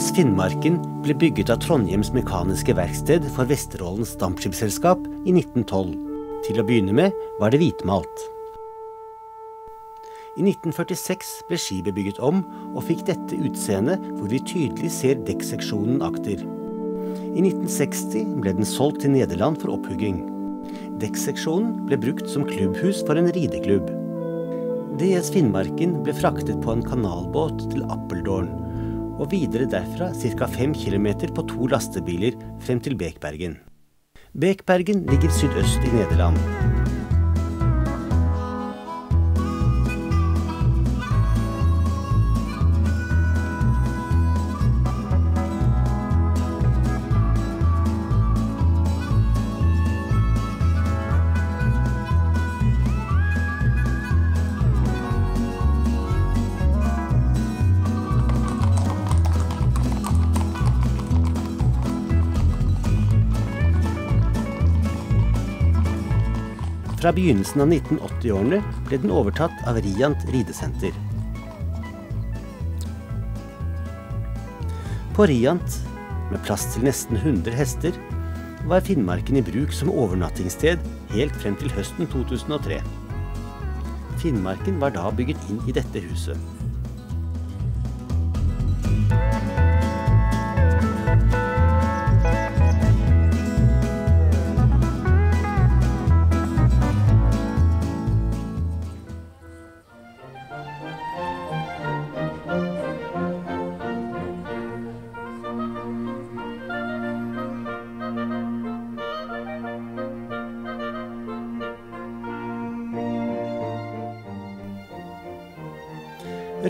DS Finnmarken ble bygget av Trondheims Mekaniske Verksted for Vesterålens Dampskipsselskap i 1912. Til å begynne med var det hvitmalt. I 1946 ble skipet bygget om og fikk dette utseendet hvor vi tydelig ser dekkseksjonen akter. I 1960 ble den solgt til Nederland for opphugging. Dekkseksjonen ble brukt som klubbhus for en rideklubb. DS Finnmarken ble fraktet på en kanalbåt til Appeldorn, og videre derfra ca. 5 km på to lastebiler frem til Bekbergen. Bekbergen ligger sydøst i Nederland. Fra begynnelsen av 1980-årene ble den overtatt av Riant ridesenter. På Riant, med plass til nesten 100 hester, var Finnmarken i bruk som overnattingssted helt frem til høsten 2003. Finnmarken var da bygget inn i dette huset.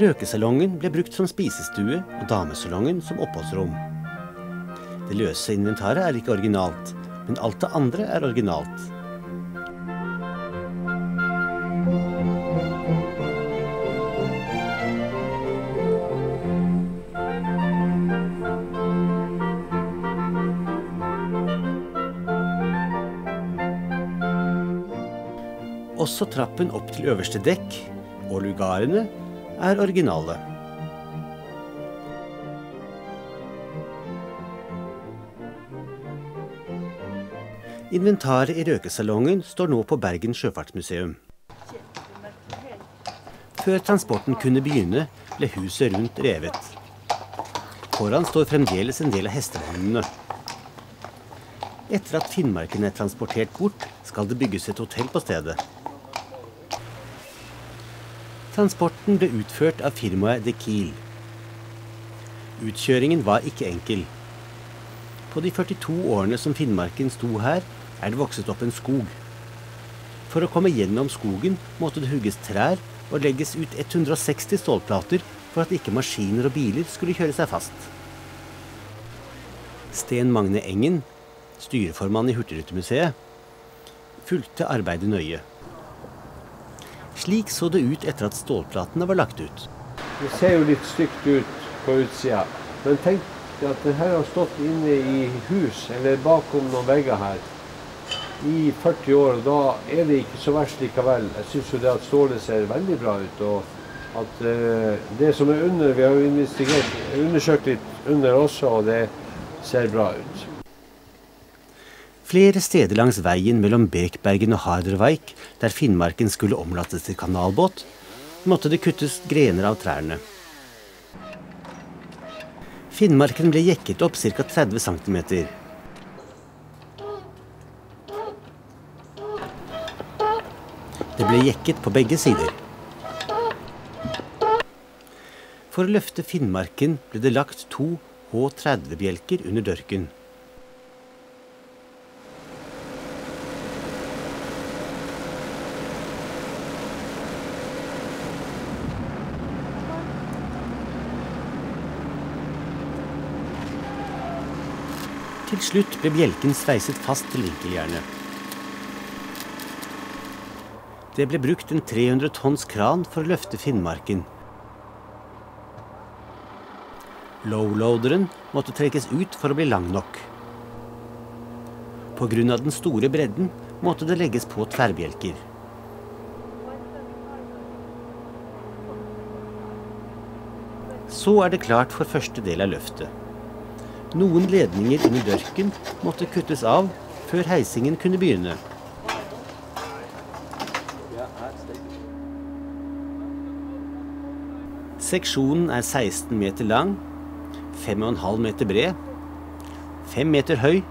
Røkesalongen ble brukt som spisestue og damesalongen som oppholdsrom. Det løse inventaret er ikke originalt, men alt det andre er originalt. Også trappen opp til øverste dekk og lugarene er originale. Inventaret i røkesalongen står nå på Bergen sjøfartsmuseum. Før transporten kunne begynne, ble huset rundt revet. Foran står fremdeles en del av hestevognene. Etter at Finnmarken er transportert bort, skal det bygges et hotell på stedet. Transporten ble utført av firmaet De Kiel. Utkjøringen var ikke enkel. På de 42 årene som Finnmarken sto her, er det vokset opp en skog. For å komme gjennom skogen måtte det hugges trær og legges ut 160 stålplater for at ikke maskiner og biler skulle kjøre seg fast. Sten Magne Engen, styreformann i Hurtigrutemuseet, fulgte arbeidet nøye. Slik så det ut etter at stålplatene var lagt ut. Det ser jo litt stygt ut på utsida, men tenk at det her har stått inne i hus eller bakom noen vegger her i 40 år, og da er det ikke så verst likevel. Jeg syns jo det at stålet ser veldig bra ut. og at uh, det som er under, Vi har jo undersøkt litt under også, og det ser bra ut. Flere steder langs veien mellom Bekbergen og Harderveik, der Finnmarken skulle omlates til kanalbåt, måtte det kuttes grener av trærne. Finnmarken ble jekket opp ca. 30 cm. Det ble jekket på begge sider. For å løfte Finnmarken ble det lagt to H30-bjelker under dørken. Til slutt ble bjelken sveiset fast til vinkeljernet. Det ble brukt en 300 tonns kran for å løfte Finnmarken. Lowloaderen måtte trekkes ut for å bli lang nok. Pga. den store bredden måtte det legges på tverrbjelker. Så er det klart for første del av løftet. Noen ledninger under dørken måtte kuttes av før heisingen kunne begynne. Seksjonen er 16 meter lang, 5,5 meter bred, 5 meter høy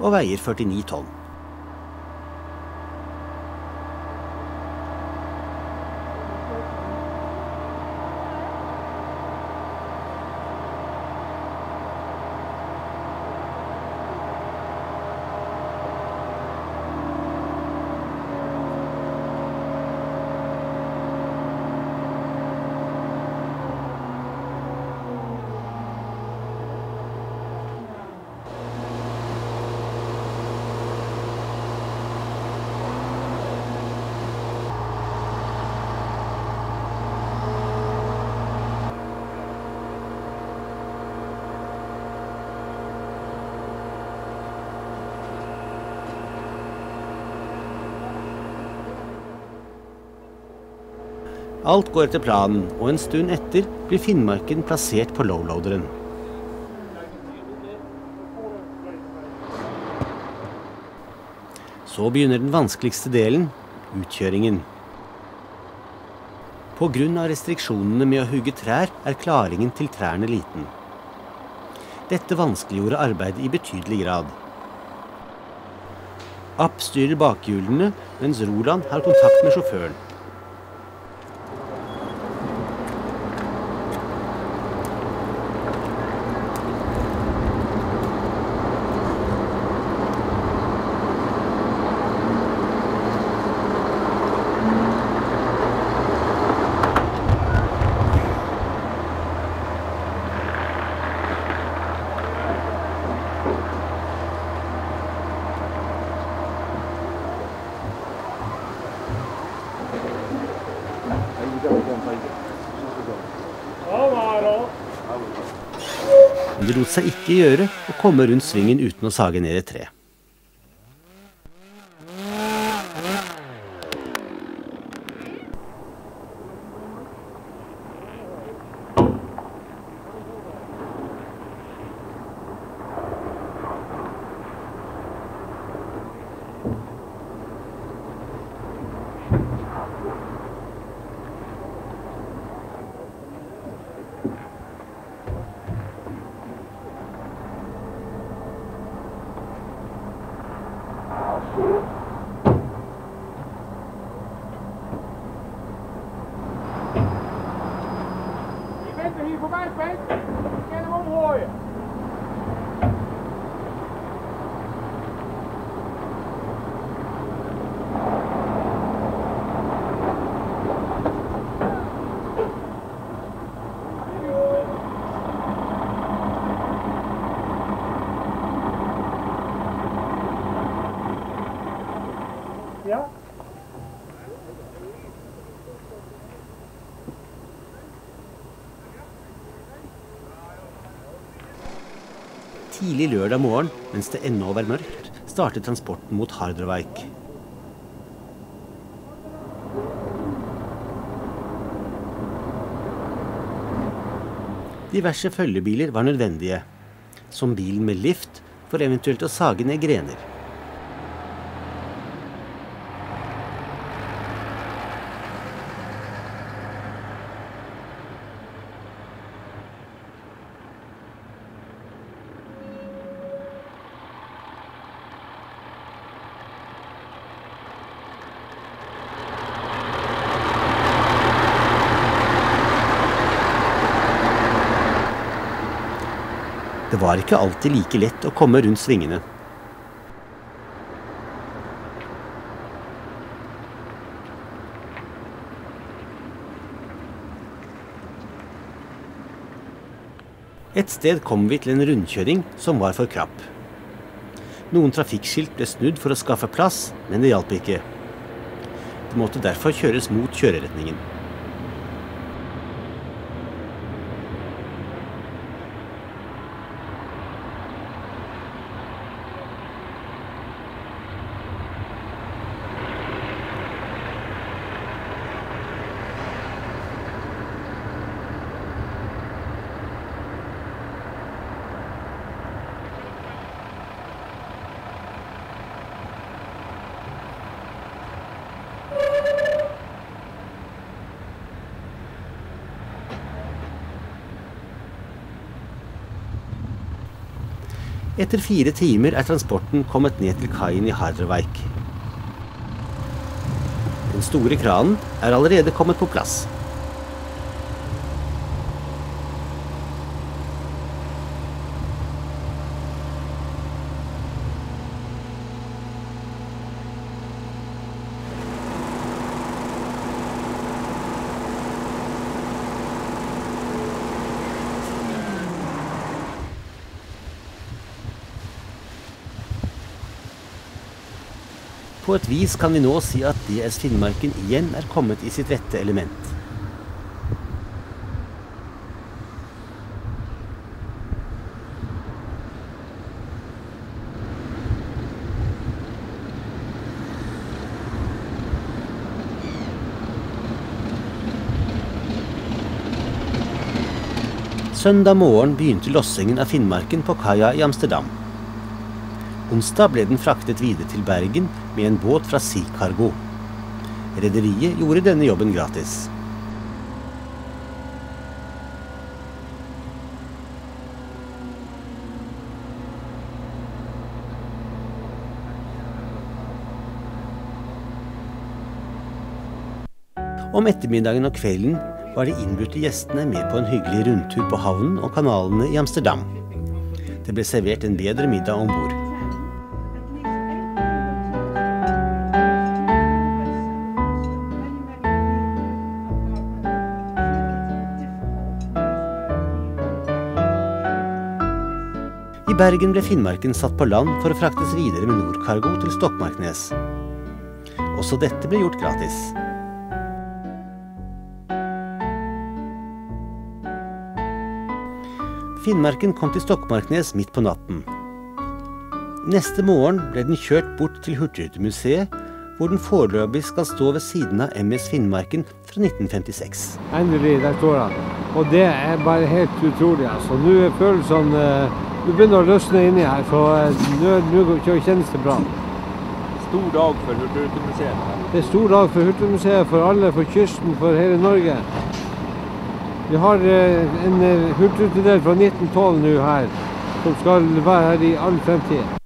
og veier 49 tonn. Alt går etter planen, og en stund etter blir Finnmarken plassert på lowloaderen. Så begynner den vanskeligste delen utkjøringen. Pga. restriksjonene med å hugge trær er klaringen til trærne liten. Dette vanskeliggjorde arbeidet i betydelig grad. App styrer bakhjulene, mens Roland har kontakt med sjåføren. Det lot seg ikke gjøre å komme rundt svingen uten å sage ned et tre. Voorbij. Ik kan hem omgooien. Ja? Tidlig lørdag morgen, mens det ennå var mørkt, startet transporten mot Hardroveik. Diverse følgebiler var nødvendige, som bilen med lift for eventuelt å sage ned grener. Det var ikke alltid like lett å komme rundt svingene. Et sted kom vi til en rundkjøring som var for krapp. Noen trafikkskilt ble snudd for å skaffe plass, men det hjalp ikke. Det måtte derfor kjøres mot kjøreretningen. Etter fire timer er transporten kommet ned til kaien i Harderwijk. Den store kranen er allerede kommet på plass. På et vis kan vi nå si at DS Finnmarken igjen er kommet i sitt rette element. Søndag morgen begynte lossingen av Finnmarken på kaia i Amsterdam. Onsdag ble den fraktet videre til Bergen med en båt fra Sea Cargo. Rederiet gjorde denne jobben gratis. Om ettermiddagen og kvelden var de innbudte gjestene med på en hyggelig rundtur på havnen og kanalene i Amsterdam. Det ble servert en bedre middag om bord. Bergen ble Finnmarken satt på land for å fraktes videre med Nordkargo til Stokmarknes. Også dette ble gjort gratis. Finnmarken kom til Stokmarknes midt på natten. Neste morgen ble den kjørt bort til Hurtigrutemuseet, hvor den foreløpig skal stå ved siden av MS Finnmarken fra 1956. Endelig, der står han. Og det er bare helt utrolig. altså. Nå føles sånn eh, Nå begynner å løsne inni her, så eh, nå nå kjennes det bra. Stor dag for Hurtigrutemuseet. Det er stor dag for Hurtigrutemuseet, for alle, for kysten, for hele Norge. Vi har eh, en eh, hurtigrutedel fra 1912 nå her, som skal være her i all fremtid.